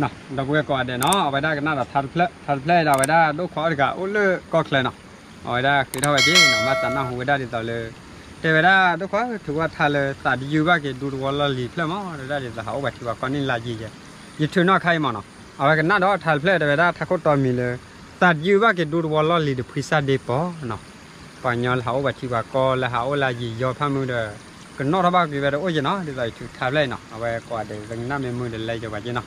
နော်တော့ကွယ်ကွာတယ်နော်ဝိုင်ဒါကနာထားဖလက်ထားဖလက်ဒါဝိုင်ဒါတို့ခေါ်ရကအိုလေကော့ကလနော်ဝိုင်ဒါကိထားဝဲကြီးနော်မတနာဟိုဝိုင်ဒါဒီတော့လေတေဝဒါတို့ခေါ်သူကထားလေတာဒီယူဘကေဒူဝလလီဖလက်မောဒါဒီသာဟောဘတိကကောနင်းလာကြီးရဲ့ယထွနော်ခိုင်းမနော်အဝကနာတော့ထားဖလက်တေဝဒါထခုတော်မီလေတာဒီယူဘကေဒူဝလလီဒီဖရီစာဒေပေါ်နော်ပညာလာဟောဘတိကကောလာဟောလာကြီးရောဖမ်းမှုတဲ့ကနော်ရဘကေပဲတော့အိုရနော်ဒီလိုက်ထားလိုက်နော်အဝဲကွာတယ်ငနာမေမှုတယ်လိုက်ကြပါကျနော်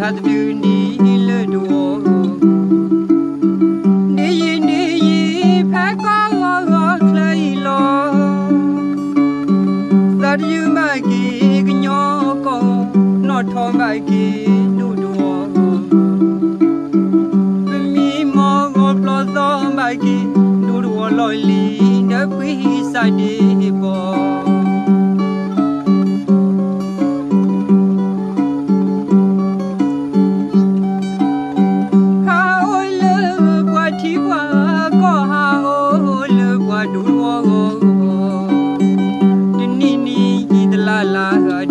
had do ni le do ni yi ni yi pa ka wa wa klai lo. That you my ki gnyo ko no tho my ki nu mi mo go plo do my ki nu do lo li na sa di bo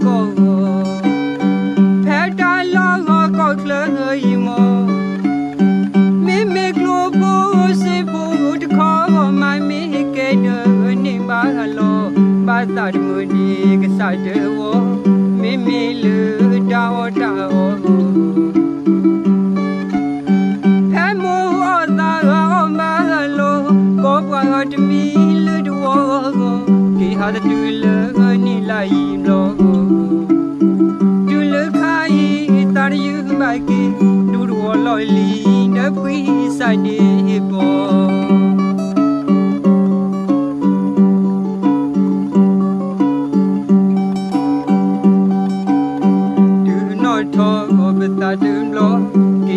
går Per dalaga kalklanayma Mimi globo se bud kava mai mi kenu ni balo bazar muni gsadwo mimi lu dao dao Pemo oda o malo go bwa de lu dwo go ki ha င်တာယူမိုက်ကီဒူတော်လော်လီနပွီဆိုင်နေပေါ်ဒူနော့ထောကိုပတာတူလောဒီ